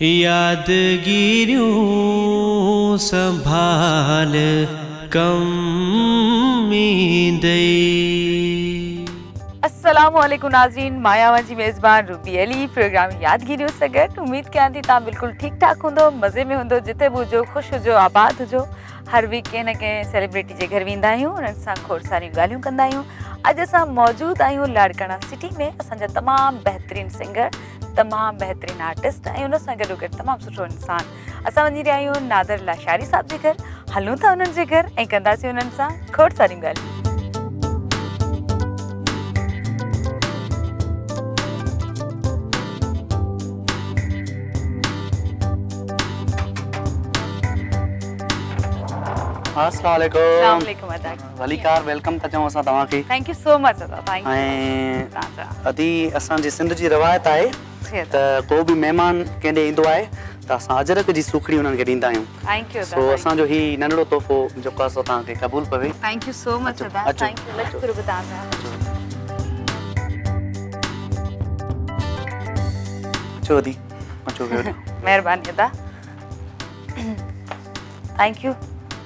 मायावांजी मेज़बान ruby Ali programme यादिगिरी सां गॾु उमेदु कयां थी तव्हां बिल्कुलु ठीकु ठाकु हूंदो मज़े में हूंदो जिथे बि हुजो ख़ुशि हुजो आबाद हुजो हर वीक कंहिं न कंहिं सेलिब्रिटी जे घर वेंदा आहियूं उन्हनि सां खोड़ सारियूं ॻाल्हियूं कंदा आहियूं अॼु असां मौजूदु आहियूं लाड़काणा सिटी में असांजा तमामु बहितरीनु सिंगर तमामु बहितरीनु आर्टिस्ट ऐं उन सां गॾो गॾु तमामु सुठो इंसानु असां वञी रहिया आहियूं नादर लाशारी साहब जे घर हलूं था उन्हनि जे घरु ऐं कंदासीं उन्हनि सां खोड़ वलीकार वेलकम था चऊं हाँ असां तव्हांखे थैंक यू सो मच ऐं अदी असांजी सिंध जी रिवायत आहे त को बि महिमान केॾे ईंदो आहे त असां अजरक जी सूखड़ी हुननि खे ॾींदा आहियूं सो असांजो हीउ नंढिड़ो तोहफ़ो जेको आहे सो तव्हांखे क़बूल पवे थैंक यू सो मच अचो अदी अचो महिरबानी अदा thank you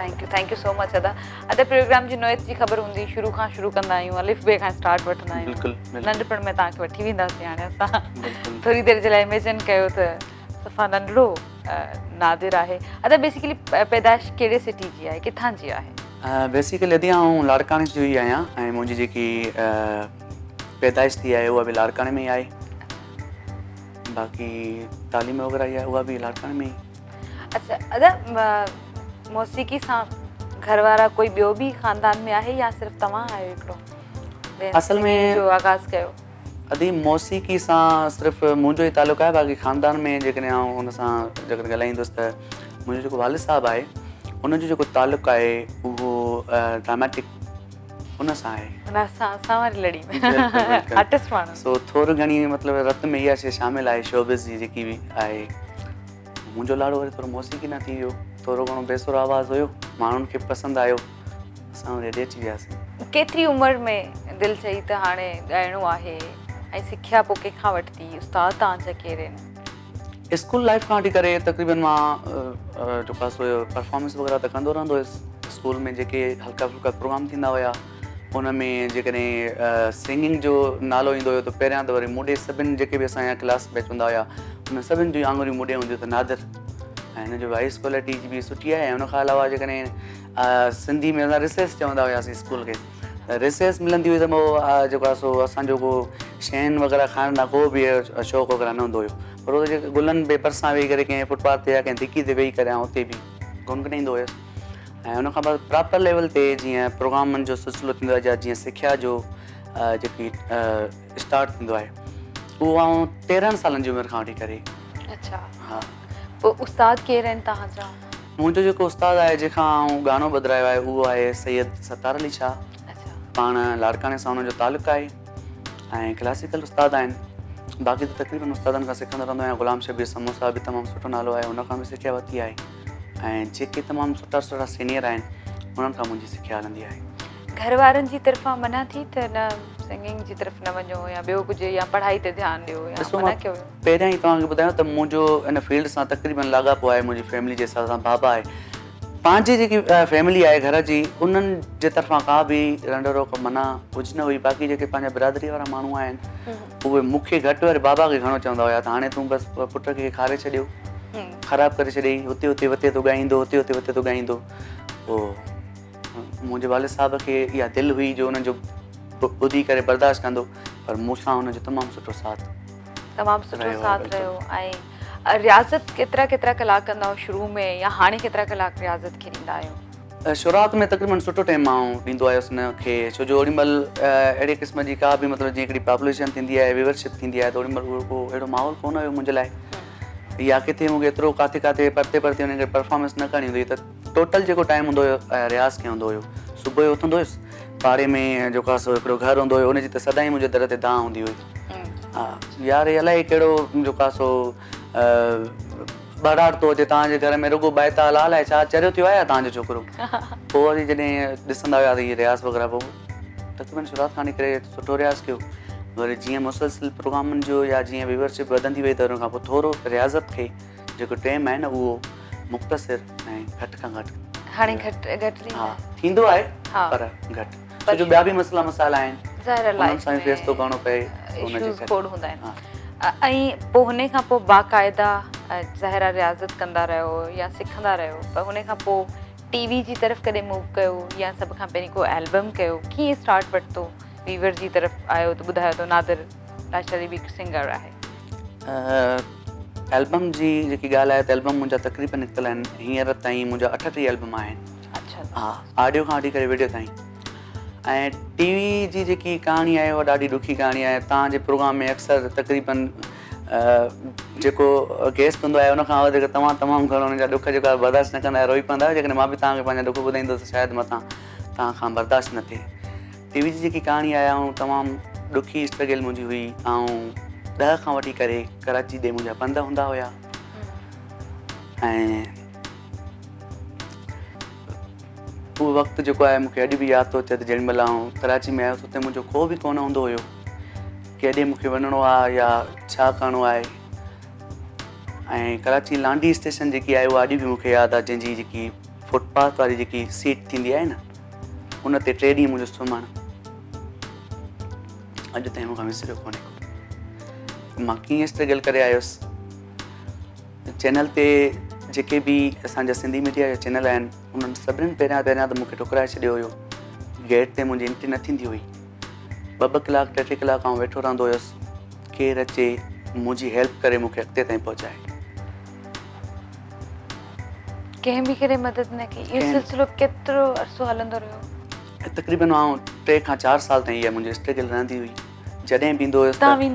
thank you thank you so much अदा अदा प्रोग्राम जी नोयत जी ख़बर हूंदी शुरू खां शुरू कंदा आहियूं अलिफ बे खां स्टार्ट वठंदा आहियूं नंढपण में तव्हांखे वठी वेंदासीं हाणे असां थोरी देरि जे लाइ इमेजिन कयो त सफ़ा नंढड़ो नादिर आहे अदा बेसिकली पैदाइश कहिड़े सिटी जी आहे किथां जी आहे बेसिकली अदी आउं लाड़काणे जी हुई आहियां ऐं मुंहिंजी जेकी पैदाइश थी आहे उहा बि लाड़काणे में ई आहे बाक़ी तालीम वग़ैरह जी आहे उहा बि में ई अच्छा अदा अदी मौसिक़ी सां सिर्फ़ु मुंहिंजो आहे बाक़ी ख़ानदान में ॻाल्हाईंदुसि त मुंहिंजो जेको वाल साहबु आहे हुनजो जेको तालुक़ु आहे उहो शामिल आहे जेकी बि आहे मुंहिंजो लाड़ो वरी थोरो मौसीकी न थी वियो थोरो घणो बेसोरो आवाज़ु हुयो माण्हुनि खे पसंदि आयो असां रहंदो हुयुसि में जेके हलका फुल्का प्रोग्राम थींदा हुया हुन में जेकॾहिं सिंगिंग जो नालो ईंदो हुयो त पहिरियां त वरी ॾे सभिनि जेके बि असांजा क्लास में हूंदा हुया उन सभिनि जूं आङुरियूं हूंदियूं नादर हिन जो हाई स्कूल टीच बि सुठी आहे हुन खां अलावा जेकॾहिं सिंधी में असां रिसेस चवंदा हुआसीं स्कूल खे त रिसेस मिलंदी हुई त पोइ जेको आहे सो असांजो को शयुनि वग़ैरह खाइण लाइ को बि शौक़ु वग़ैरह न हूंदो हुयो पर उहो जेके गुलनि पेपर सां वेही करे कंहिं फुटपाथ ते या कंहिं धिकी ते वेही करे ऐं हुते बि गुनगुनाईंदो हुयुसि ऐं हुन खां बाद प्रॉपर लेवल ते जीअं प्रोग्रामनि जो सिलसिलो थींदो आहे या जीअं सिख्या जो जेकी स्टार्ट थींदो आहे उहो आउं तेरहंनि सालनि जी उमिरि खां वठी करे अच्छा हा उस्तादु केरु आहिनि तव्हांजा मुंहिंजो जेको उस्ताद आहे जंहिंखां मां गानो ॿधायो आहे उहो आहे सैयद सतार अली शाह अच्छा। पाण लाड़काने सां हुनजो तालुक आहे ऐं क्लासिकल उस्ताद आहिनि बाक़ी त तक़रीबन उस्तादनि खां सिखंदो रहंदो आहियां ग़ुलाम शबीर समोसा बि तमामु सुठो नालो आहे हुनखां बि सिखिया वरिती आहे ऐं जेके तमामु सुठा सुठा सीनियर आहिनि उन्हनि खां मुंहिंजी सिखिया हलंदी आहे घर वारनि जी तरफ़ा मना थी त न सिंगिंग जी तरफ़ न वजो या ॿियो कुछ या पढ़ाई ते ध्यान दियो या माना कयो ही ई तव्हांखे ॿुधायां त मुंहिंजो इन फील्ड सां तक़रीबन लाॻापो आहे मुंहिंजी फैमिली जे हिसाब सां बाबा आहे पंहिंजी जेकी फैमिली आहे घर जी उन्हनि जे तरफ़ां का बि रंड रोक मना कुझु न हुई बाक़ी जेके पंहिंजा बिरादरी वारा माण्हू आहिनि हम्म। उहे मूंखे घटि वरी बाबा खे घणो चवंदा हुया त हाणे तूं बसि पुट खे खारे छॾियो हम्म। ख़राबु करे छॾियईं हुते हुते वते थो ॻाईंदो हुते हुते वते थो ॻाईंदो पोइ मुंहिंजे वाले साहब खे इहा दिलि हुई जो जो टाइम मां ॾींदो क़िस्म जी का बि आहे मुंहिंजे लाइ या किथे किथे परते परते परफॉर्मेंस न करणी हूंदी हुई त टोटल जेको टाइम हूंदो हुयो रियाज़ खे हूंदो हुयो सुबुह जो उथंदो हुयुसि पाड़े में जेको आहे सो हिकिड़ो घर हूंदो हुयो हुन जी त सदा ई मुंहिंजे तरह ते दांह हूंदी हुई हा यार अलाई कहिड़ो जेको आहे सो बड़ार थो अचे तव्हांजे घर में रुगो बाए छा चरियो तव्हांजो छोकिरो पोइ वरी जॾहिं ॾिसंदा रियाज़ो तक़रा खणी करे सुठो रियाज़ कयो वरी मुसलसिलनि जो रियाज़त खे जेको टेम आहे न उहो मुख़्तसिर ऐं पर जो बिया भी मसाला मसाला है जाहिर है लाइफ में फेस तो करनो पे उन जी कोड होता है ना अई पोहने का पो बाकायदा जाहिर रियाजत करता रहो या सिखंदा रहो पर उने का पो टीवी जी तरफ कदे मूव कयो या सब का पेनी को एल्बम कयो की स्टार्ट पर वीवर जी तरफ आयो तो बुधायो तो नादर राजशाही बिग सिंगर है एल्बम जी जकी गाल है एल्बम मुजा तकरीबन निकलन हियर तई मुजा 88 एल्बम आए अच्छा हां ऑडियो खाडी करे वीडियो ऐं टीवी जी जेकी कहाणी आहे उहा ॾाढी ॾुखी कहाणी आहे तव्हांजे प्रोग्राम में अक्सर तक़रीबन जेको गेस्ट हूंदो आहे उनखां वधीक तव्हां तमामु घणो हुनजा ॾुख बर्दाश्त कंदा रोई कंदा आहियो जेकॾहिं मां बि तव्हांखे पंहिंजा ॾुख ॿुधाईंदुसि त शायदि मथां तव्हां खां बर्दाश्त थिए टीवी जी जेकी कहाणी आहे ऐं तमामु ॾुखी स्ट्रगल मुंहिंजी हुई ऐं ॾह खां वठी करे कराची ॾे मुंहिंजा पंध हूंदा हुआ ऐं उहो वक़्तु जेको आहे मूंखे अॼु बि यादि थो थिए त जेॾीमहिल आऊं कराची में आयोसि हुते मुंहिंजो को बि कोन हूंदो हुयो केॾे मूंखे वञिणो आहे या छा करणो आहे ऐं कराची लांडी स्टेशन जेकी आहे उहा अॼु बि मूंखे यादि आहे जंहिंजी जेकी फुटपाथ वारी जेकी सीट थींदी आहे न उन ते टे ॾींहं मुंहिंजो सुम्हणु अॼु ताईं मूंखां विसरियो कोन्हे मां कीअं स्ट्रगल करे आयुसि चैनल ते जेके बि असांजा सिंधी मीडिया जा चैनल आहिनि उन्हनि सभिनीनि पहिरियां पहिरियां त मूंखे ठुकराए छॾियो हुयो गेट ते मुंहिंजी एंट्री न थींदी हुई ॿ ॿ कलाक टे टे कलाक मां वेठो रहंदो हुयुसि केरु अचे मुंहिंजी हेल्प करे मूंखे अॻिते ताईं पहुचाए तकरीबनि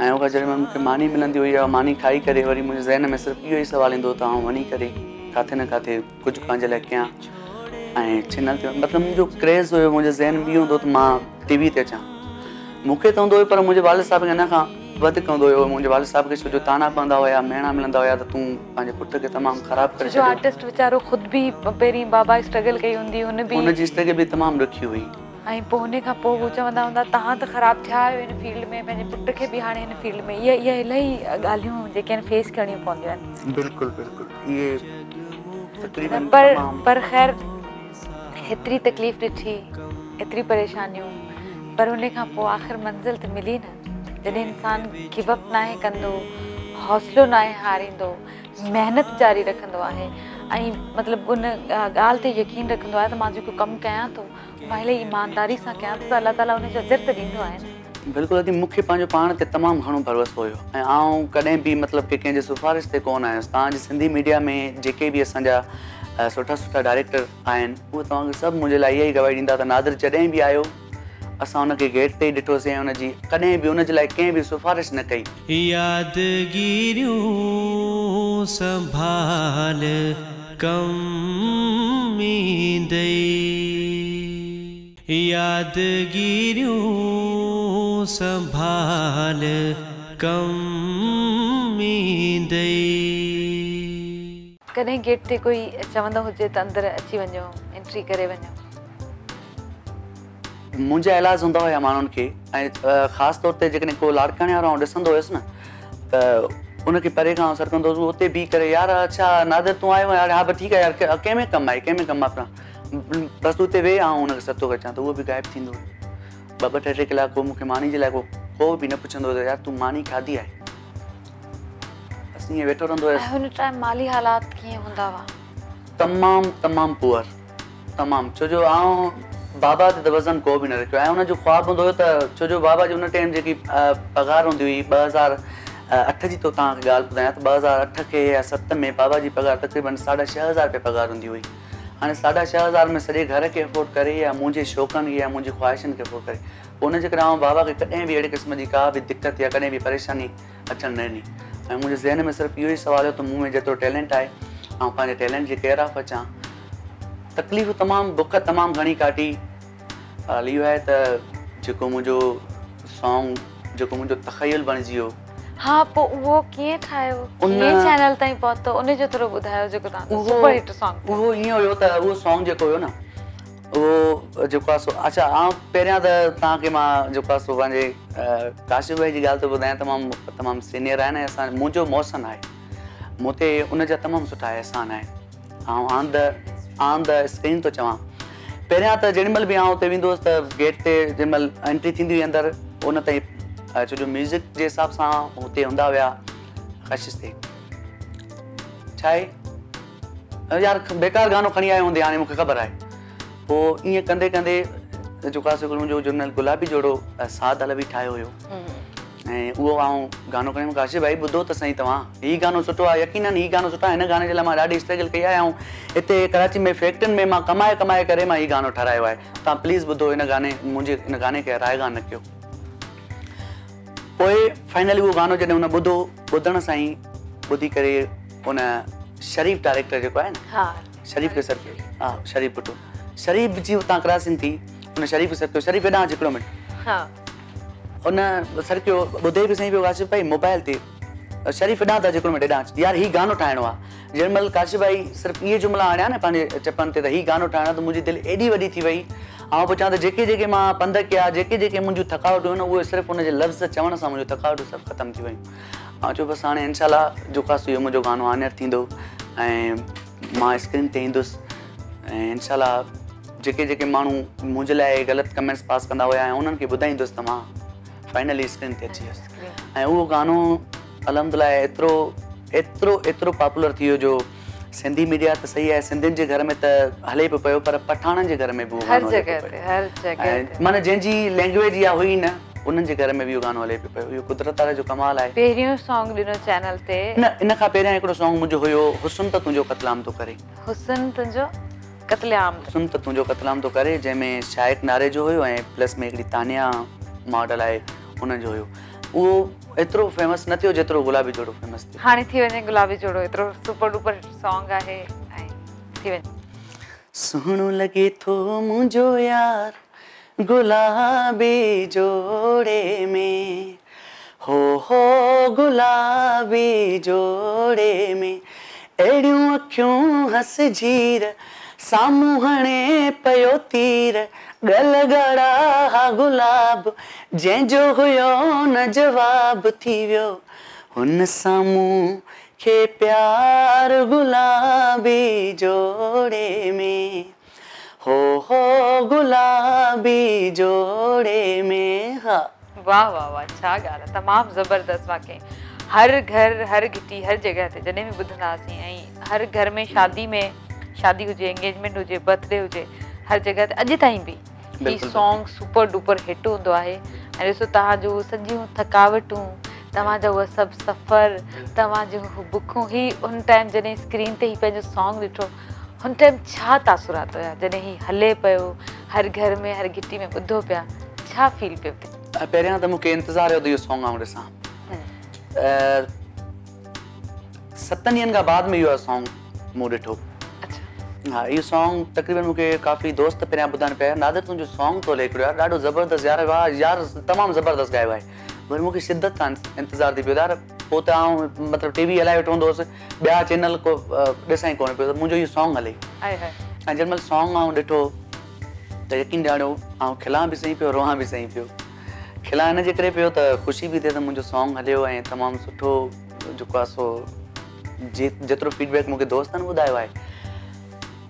ऐं उहा जॾहिं मूंखे मानी मिलंदी हुई या मानी खाई करे वरी मुंहिंजे ज़हन में सिर्फ़ु इहो ई सुवालु ईंदो त आउं वञी करे किथे न किथे कुझु पंहिंजे लाइ कयां ऐं चिनल थियो मतिलबु मुंहिंजो क्रेज़ हुयो मुंहिंजे ज़हन में इहो हूंदो त मां टी वी ते अचां मूंखे त हूंदो हुयो पर मुंहिंजे वाल साहिब खे हिन खां वध कंदो हुयो मुंहिंजे वाल साहिब खे छो जो ताना पवंदा हुया मेणा मिलंदा हुया त तूं पंहिंजे पुट खे तमामु तमामु ख़राबु करे छॾियो बाबा स्ट्रगल कई हूंदी हुन बि ॾुखी हुई ऐं पोइ उन खां पोइ उहो चवंदा हूंदा तव्हां त ख़राबु थिया आहियो हिन फील्ड में पंहिंजे पुट खे बि हाणे हिन फील्ड में इहा इहे इलाही ॻाल्हियूं जेके आहिनि फेस करणियूं पवंदियूं आहिनि पर पर ख़ैरु हेतिरी तकलीफ़ ॾिठी हेतिरी परेशानियूं पर हुन खां पोइ आख़िर मंज़िल त मिली न जॾहिं इंसानु किवप नाहे कंदो हौसलो नाहे हारींदो महिनत जारी रखंदो आहे उन ते यकीन रखंदो आहे आहे त त त मां मां जेको कमु कयां कयां थो थो इलाही ईमानदारी सां अलाह ताला हुनजो अजर ॾींदो बिल्कुलु अदी मूंखे पंहिंजो पाण ते तमामु घणो भरोसो हुयो ऐं कॾहिं बि मतिलबु की कंहिंजे सिफ़ारिश ते कोन आयुसि तव्हांजे सिंधी मीडिया में जेके बि असांजा सुठा सुठा डायरेक्टर आहिनि उहे तव्हांखे सभु मुंहिंजे लाइ इहा ई गवाही ॾींदा त नादिर जॾहिं बि आयो असां हुनखे गेट ते ई ॾिठोसीं हुनजी कॾहिं बि हुनजे लाइ कंहिं बि सिफारिश न कई कमीदै यादगिरियों संभाल कमीदै कॾहिं गेट ते कोई चवंदो हुजे त अची वञो एंट्री करे वञो इलाज हूंदा हुया माण्हुनि तौर पर जेकॾहिं को लाड़काणे वारो आउं ॾिसंदो न उनखे परे खां असरु कंदो बी उते बीह करे यार अच्छा नादर तूं आयो यार हा बि ठीकु आहे यार कंहिंमें कमु आहे कंहिंमें कमु आहे बसि उते वेह ऐं हुनखे हाँ, सतो अचां त उहो बि ग़ाइबु थींदो ॿ टे टे कलाक पोइ मूंखे मानी जे लाइ को को बि न पुछंदो हुयो तो यार तूं मानी खाधी आहे बसि ईअं वेठो रहंदो हुयसि हुन टाइम माली हालात कीअं हूंदा हुआ तमामु तमामु पुअर तमामु छो जो आउं बाबा ते त वज़न को बि न रखियो ऐं हुनजो ख़्वाबु हूंदो हुयो त छो जो बाबा जी हुन टाइम जेकी पघारु हूंदी हुई ॿ हज़ार अठ जी तो तव्हांखे ॻाल्हि ॿुधायां त ॿ हज़ार अठ खे या सत में बाबा जी पघारु तकरीबनि साढा छह हज़ार पघारु हूंदी हुई हाणे साढा छह हज़ार में सॼे घर खे अफोर्ड करे या मुंहिंजे शौक़नि खे या मुंहिंजी ख़्वाहिशनि खे अफोर्ड करे उनजे करे बाबा खे कॾहिं बि अहिड़े क़िस्म जी का बि दिक़त या कॾहिं बि परेशानी अचणु न ॾिनी ऐं मुंहिंजे ज़हन में सिर्फ़ु इहो ई सुवालु हुयो त मूं में जेतिरो टैलेंट आहे ऐं पंहिंजे टेलेंट केयर ऑफ अचां तकलीफ़ तमामु बुख तमामु घणी काटी ॻाल्हि इहो आहे त जेको सॉन्ग जेको मुंहिंजो तखयल बणजी वियो पहिरियां त तव्हांखे मां जेको आहे काश भाई जी ॻाल्हि थो ॿुधायां तमामु तमामु सीनियर आहे न मुंहिंजो मौसमु आहे मूं ते उनजा तमामु सुठा अहसान आहिनि ऐं on the on the screen थो चवां पहिरियां त जेॾीमहिल बि हुते वेंदो हुअसि त गेट ते जंहिंमहिल एंट्री थींदी हुई अंदरि उन ताईं छो म्यूज़िक के हिसाब से हुते हूंदा कशिश ते यार बेकार गानो खी आयो हूंदे हाणे मूंखे ख़बर आहे पोइ ईअं कंदे कंदे जेको आहे गुलाबी जोड़ो साध अलबी ठाहियो हुयो हम्म। ऐं उहो आउं गानो खणी भाई बुध तो सही तव्हां हीउ गानो सुठो आहे यकीनन हीउ गानो सुठो गाने जे लाइ मां स्ट्रगल कई आहे ऐं कराची में फैक्ट्रियुनि में मां कमाए कमाए करे मां हीउ गानो ठारायो प्लीज़ बुध हिन गाने मुझे इन गाने के रायगान न पोइ फाइनली उहो गानो जॾहिं हुन ॿुधो ॿुधण सां ई करे हुन शरीफ़ डायरेक्टर जेको आहे न शरीफ़ के सर कयो हा शरीफ़ पुटु शरीफ़ जी हुतां क्रॉसिंग थी उन शरीफ़ खे सर कयो शरीफ़ हेॾां मिनट मिंट हुन सर कयो ॿुधे भी सही पियो वासिफ़ भाई मोबाइल ते शरीफ़ ॾांहुं था जेको ॾेढां ॾेढा यार हीउ गानो ठाहिणो आहे जंहिं महिल काशी भाई सिर्फ़ु इहे जुमिला आणिया न पंहिंजे चपनि ते त हीउ गानो ठाहिणो आहे त मुंहिंजी दिलि एॾी वॾी थी वई ऐं पोइ चवां त जेके जेके मां पंध कया जेके जेके मुंहिंजूं थकावटूं आहिनि उहे सिर्फ़ु हुनजे लफ़्ज़ चवण सां मुंहिंजूं थकावटूं सभु ख़तमु थी वियूं ऐं चयो बसि हाणे इनशाला जेको आहे इहो मुंहिंजो गानो आनियर थींदो ऐं मां स्क्रीन ते ईंदुसि ऐं इनशाला जेके जेके माण्हू मुंहिंजे लाइ ग़लति कमेंट्स पास कंदा हुया ऐं उन्हनि खे ॿुधाईंदुसि त मां फाइनली स्क्रीन ते अची वियुसि ऐं उहो गानो पॉपुलर थी वियो जो सिंधी मीडिया त सही आहे सिंधियुनि जे घर में त हले पियो पियो पर पठाणनि जे घर में बि जंहिंजी हुई न उन्हनि जे घर में आहे जंहिंमें शाहिक नारे जो हुयो ऐं प्लस में तानिया मॉडल आहे हुनजो हुयो उहो एतिरो फेमस न थियो जेतिरो गुलाबी जोड़ो फेमस थियो हाणे थी वञे गुलाबी जोड़ो एतिरो सुपर डुपर सॉन्ग आहे ऐं थी वञे सुहिणो लॻे थो मुंहिंजो यार गुलाबी जोड़े में हो हो गुलाबी जोड़े में अहिड़ियूं अखियूं हसजीर साम्हूं हणे पियो तीर गलगड़ा हा गुलाब जो हुयो न जवाब थी वो उन सामू के प्यार गुलाबी जोड़े में हो हो गुलाबी जोड़े में हा वाह वाह वाह छा ॻाल्हि तमाम ज़बरदस्त वाक़ई हर घर हर घिटी हर जगह से जॾहिं भी ॿुधंदासीं हर घर में शादी में शादी हुए एंगेजमेंट हुए बर्थडे हुए हर जॻह ते अॼु ताईं बि हीउ सॉन्ग सुपर डुपर हिट हूंदो आहे ऐं ॾिसो तव्हांजो सॼियूं थकावटूं तव्हांजा उहे सभु सफ़र तव्हांजो बुखूं ई उन टाइम जॾहिं स्क्रीन ते ई पंहिंजो सॉन्ग ॾिठो हुन टाइम छा तासुरात हुया जॾहिं हले पियो हर घर में हर घिटी में ॿुधो पिया छा फील पियो थिए पहिरियां त मूंखे इंतज़ारु सॉन्ग आऊं ॾिसां सत ॾींहंनि खां सॉन्ग मूं ॾिठो हाँ ये सॉन्ग तक़रीबन मुझे काफ़ी दोस्त पहिरियां ॿुधनि पे नादिर तुझे सॉन्ग तो लेकर यार ॾाढो जबरदस्त यार वाह यार तमाम जबरदस्त ॻायो है वो मुझे शिदत का इंतजार थी पियो यार टीवी हलाए वेटो हों हुउसि चैनल को ॾिसां ही कोन पियो सॉन्ग हल ऐं जेॾीमहिल सॉन्ग आऊँ ॾिठो तो यकीन ॼाणियो आउं खिलां भी सही पो रोह भी सही पो खिलां हिन करे ख़ुशी भी थे तो मुझे सॉन्ग हलो तमाम तमामु सुठो जेको सो जे फीडबैक मुझे दोस्त बुधा है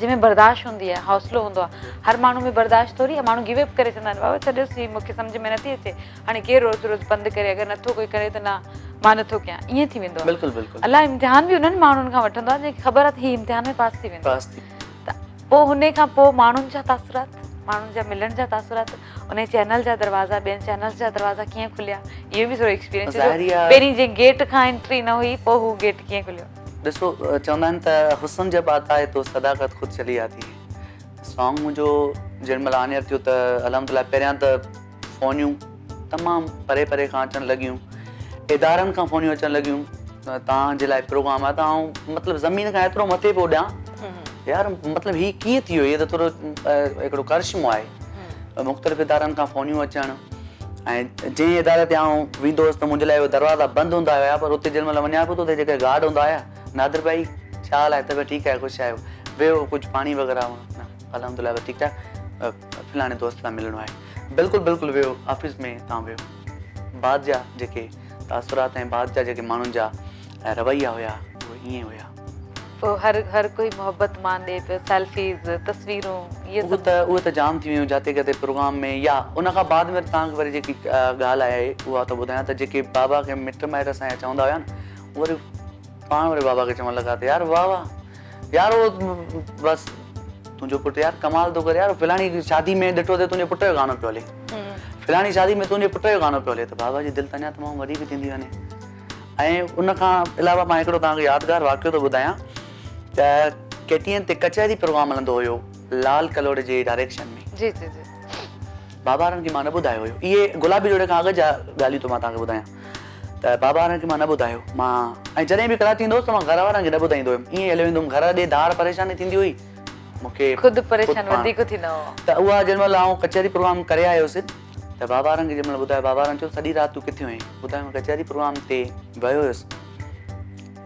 जंहिंमें बर्दाश्त होंगी है हौसलो हों हर माण्हू में बर्दाश्त थोरी आहे माण्हू गिवअप कर बाबा छॾियोसि सी मुख्य समझ में नी अचे हाँ केर रोज रोज बंद करे अगर नो कोई करे तो ना मां नो क्या ईअं थी वेंदो आहे अलाए इम्तिहान भी उन्होंने माण्हुनि का वो आहे ख़बर आहे इम्तिहान में पास थी वेंदो त पोइ हुन खां पोइ माण्हुनि जा तासुरात जा तासुरात उन चैनल जा दरवाज़ा बेन चैनल जा दरवाज़ा कीअं खुलिया ये भी थोरो एक्सपीरियंस पहिरीं जंहिं गेट खां एंट्री न हुई पोइ हू गेट कीअं खुलियो दोस्तों तो हुसन जब आता है तो सदाकत खुद चली आती है सॉन्ग मुझो जेॾीमहिल आने थियो त तो, अलहमदिल्ला पहिरियां त तो फ़ोनियूं तमामु परे परे खां अचणु लॻियूं इदारनि खां फ़ोनियूं अचणु लॻियूं तव्हांजे लाइ प्रोग्राम आहे त आउं मतिलबु ज़मीन खां एतिरो मथे पियो ॾियां हम्म। यार मतिलबु हीउ कीअं थी वियो इहो त थोरो हिकिड़ो आहे हम्म। मुख़्तलिफ़ इदारनि खां फ़ोनियूं अचणु ऐं जंहिं इदारे ते आउं वेंदो हुउसि त मुंहिंजे लाइ उहे दरवाज़ा बंदि हूंदा हुया पर हुते जेॾीमहिल वञा पियो त हुते जेके गार्ड हूंदा हुया नादर भाई छा हाल आहे त बि ठीकु आहे ख़ुशि आहियो वेहो कुझु पाणी वग़ैरह अलमदुला ठीकु आहे फिलहाणे दोस्त लाइ मिलणो आहे बिल्कुलु बिल्कुलु वेहो ऑफिस में तव्हां विहो बाद जा जेके तासुरात ऐं बाद जा जेके माण्हुनि जा रवैया हुया उहे ईअं हुआ पोइ हर हर कोई मोहबत मां तस्वीरूं त जाम थी वियूं जिते जिते प्रोग्राम में या उन खां बाद में तव्हांखे वरी जेकी ॻाल्हि आहे उहा थो ॿुधायां त जेके बाबा खे मिट माइट सां चवंदा हुया न वरी पान बाबा के चमन लगा यार वाह यार वो बस तुंहिंजो पुटु यार कमाल तो कर यार फलाणी शादी में ॾिठो त तुंहिंजे पुट जो गानो पियो हले शादी में तुझे पुट जो गानो पियो तो त बाबा जी दिलि त अञा तमामु वॾी बि थींदी वञे ऐं अलावा मां हिकिड़ो तव्हांखे यादगार वाक़ियो तो थो ॿुधायां त केटीएन ते कचहरी प्रोग्राम हलंदो हुयो लाल कलोड़ जे डायरेक्शन में जी जी जी बाबा वारनि खे मां न ॿुधायो गुलाबी जोड़े खां अॻु जा ॻाल्हियूं थो तो मां तव्हांखे ॿुधायां त बाबा हाणे की मां न ॿुधायो मां ऐं जॾहिं बि कराची ईंदो त मां घर वारनि खे न ॿुधाईंदो हुयुमि ईअं हली वेंदुमि घर ॾे धार परेशानी थींदी हुई मूंखे ख़ुदि परेशान वधीक थींदो त उहा जंहिंमहिल आउं कचहरी प्रोग्राम करे आयोसि त बाबा वारनि खे जंहिंमहिल ॿुधायो बाबा वारनि चयो सॼी राति तूं किथे हुई ॿुधायो मां कचहरी प्रोग्राम ते वियो हुयुसि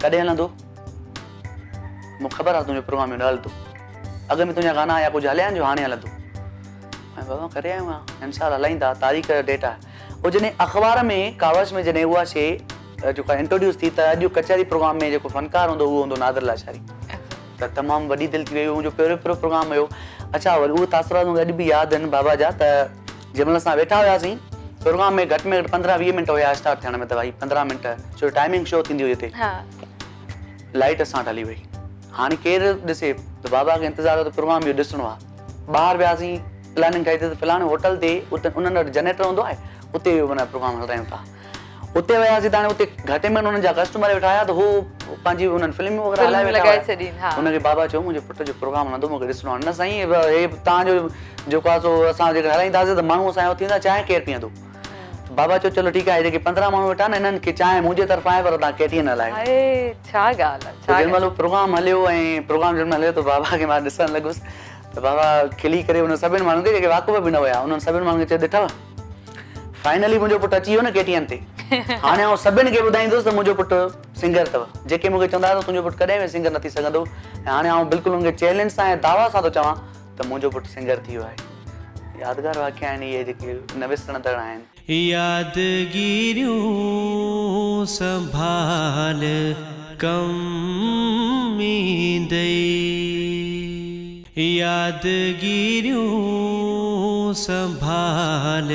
कॾहिं हलंदो मूंखे ख़बर आहे तुंहिंजो प्रोग्राम न हलंदो अॻु में तुंहिंजा गाना या कुझु हलिया आहिनि जो हाणे हलंदो ऐं बाबा करे आयो आहियां इंशाल हलाईंदा तारीख़ डेट आहे पोइ जॾहिं अख़बार में काग में जॾहिं उहा शइ जेका इंट्रोड्यूस थी त अॼु कचहरी प्रोग्राम में जेको फनकार हूंदो हुओ उहो हूंदो नादर लाशारी त तमामु वॾी दिलि थी वई मुंहिंजो पहिरियों पहिरियों प्रोग्राम हुयो अच्छा वरी उहा तासरात अॼु बि यादि आहिनि बाबा जा त जंहिं महिल असां वेठा हुयासीं प्रोग्राम में घटि में घटि पंद्रहं वीह मिंट हुया स्टार्ट थियण में त भई पंद्रहं मिंट छो जो टाइमिंग शो थींदी हुई हिते लाइट असां वटि हली वई हाणे केरु ॾिसे त बाबा खे इंतज़ारु हुयो त प्रोग्राम जो ॾिसणो आहे ॿाहिरि वियासीं प्लानिंग त होटल ते उते जनरेटर हूंदो उते माना प्रोग्राम हलायूं था उते वियासीं त हाणे उते घाटे में हुननि जा कस्टमर वेठा हुया त हू पंहिंजी फिल्म वग़ैरह हलाए वेठा हुनखे बाबा चयो मुंहिंजे पुट जो प्रोग्राम हलंदो मूंखे ॾिसणो आहे न साईं हे तव्हांजो जेको आहे सो असां जेके हलाईंदासीं त माण्हू असांजो थींदा चांहि केरु पीअंदो हम्म। बाबा चयो चलो ठीकु आहे जेके पंद्रहं माण्हू वेठा आहिनि हिननि खे चांहि मुंहिंजे तरफ़ां आहे पर तव्हां केटीअ न हलायो छा ॻाल्हि आहे जंहिं महिल प्रोग्राम हलियो ऐं प्रोग्राम जंहिं महिल हलियो बाबा खे मां ॾिसणु लॻुसि त बाबा खिली करे हुन सभिनि माण्हुनि खे जेके वाक़ुफ़ बि न हुया उन्हनि सभिनि माण्हुनि खे चयो फाइनली मुझे पुट अची वियो न केटीएम ते हाणे आउं सभिनि खे ॿुधाईंदुसि त मुंहिंजो पुटु सिंगर अथव जेके मूंखे चवंदा हुआ तो तुंहिंजो पुटु कॾहिं बि सिंगर न थी सघंदो ऐं हाणे आउं चैलेंज सां दावा सां तो चवां त तो मुंहिंजो पुटु सिंगर थी वियो यादगार वाकिया है इहे जेके न विसरंदड़ आहिनि यादगिरियूं संभाल कम यादगिरियूं संभाल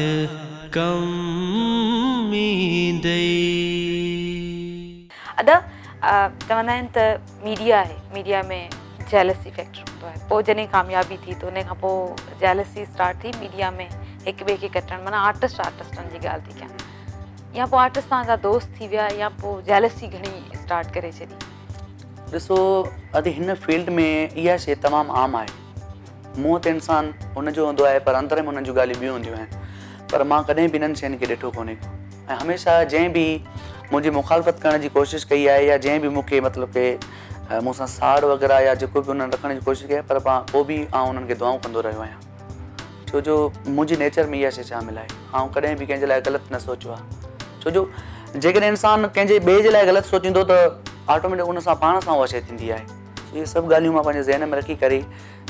मीडिया है मीडिया में जेलसी फैक्टर हूंदो आहे पोइ कामयाबी थी तो उन्हें खां जेलसी स्टार्ट थी मीडिया में एक बे के कटणु माना आर्टिस्ट आर्टिस्ट की गाल थी क्या या पोइ आर्टिस्ट तव्हांजा दोस्त थी वह या पोइ जेलसी घणी स्टार्ट कर छॾी ॾिसो अॼु हिन फील्ड में इहा शइ तमामु आम है मुँह तो इंसान हुनजो हों पर अंदर में उन्होंने गाली बी ॿियूं पर मां कॾहिं बि इन्हनि शयुनि खे ॾिठो कोन्हे ऐं हमेशह जंहिं बि मुंहिंजी मुखालफ़त करण जी कोशिशि कई आहे या जंहिं बि मूंखे मतिलबु के मूंसां साड़ वग़ैरह या जेको बि उन्हनि रखण जी कोशिशि कई आहे पर मां पोइ बि आउं उन्हनि खे दुआऊं कंदो रहियो आहियां छो जो मुंहिंजी नेचर में इहा शइ शामिलु आहे ऐं कॾहिं बि कंहिंजे लाइ ग़लति न सोचियो आहे छो जो जेकॾहिं इंसानु कंहिंजे ॿिए जे लाइ ग़लति सोचींदो त ऑटोमेटिक हुन सां पाण सां उहा शइ थींदी आहे इहे सभु ॻाल्हियूं मां पंहिंजे ज़हन में रखी करे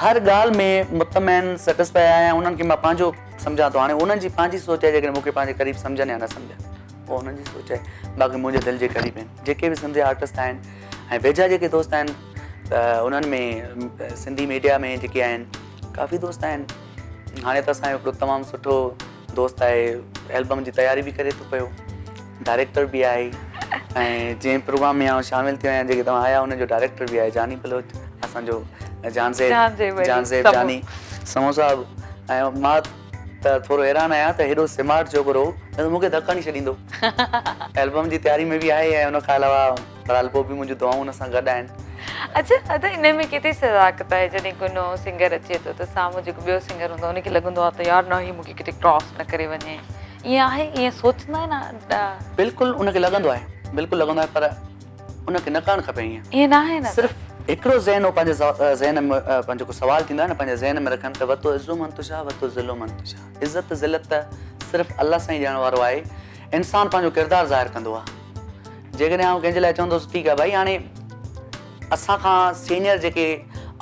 हर ॻाल्हि में मतिलबु आहिनि सेटिस्फाई आहियां उन्हनि खे मां पंहिंजो सम्झां थो हाणे उन्हनि जी पंहिंजी सोच आहे जेकॾहिं मूंखे पंहिंजे क़रीब सम्झनि या न सम्झनि उहो हुननि जी सोच आहे बाक़ी मुंहिंजे दिलि जे क़रीब आहिनि जेके बि सम्झे आर्टिस्ट आहिनि ऐं वेझा जेके दोस्त आहिनि त उन्हनि में सिंधी मीडिया में जेके आहिनि काफ़ी दोस्त आहिनि हाणे त असांजो हिकिड़ो तमामु सुठो दोस्त आहे एल्बम जी तयारी बि करे थो पियो डायरेक्टर बि आहे ऐं जंहिं प्रोग्राम में आउं शामिलु थियो आहियां जेके तव्हां आया हुनजो डायरेक्टर बि आहे जानी बलोच اسن جو جان زید جان زید جاننی سمو صاحب ائے مات تھورو ایران آیا تے ہیرو سمارٹ جو گرو مکے دکانی چھڈیندو البم دی تیاری میں بھی آئے ہے انہو کے علاوہ رالبو بھی مجھے دعاؤں ناں سگڈائیں اچھا اتے انہے میں کتھی صداقت ہے جنے کوئی نو سنگر اچھا ہے تو سامو جو بیو سنگر ہوندا انہے کی لگندو ہے تو یار نہ ہی مکے کتھے کراس نہ کرے ونے یہ ہے یہ سوچنا ہے نا بالکل انہے کے لگندو ہے بالکل لگندو ہے پر انہے کے نکان کھپے ہیں یہ हिकिड़ो ज़हन हो ज़हन में पंहिंजो को सुवाल न ज़हन में रखन तो वो इज़ो मन तुछा वतो ज़िलो मन ज़िलत सिर्फ़ अल्लाह से ही ई है इंसान आहे इंसानु पंहिंजो किरदारु ज़ाहिरु कंदो आहे जेकॾहिं आउं कंहिंजे लाइ चवंदुसि सीनियर जेके